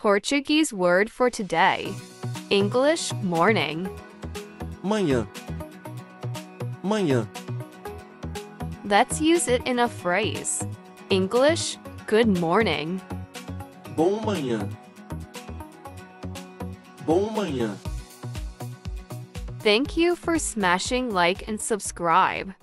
Portuguese word for today. English morning. manhã, manhã, Let's use it in a phrase. English good morning. bom manhã, bom manhã. Thank you for smashing like and subscribe.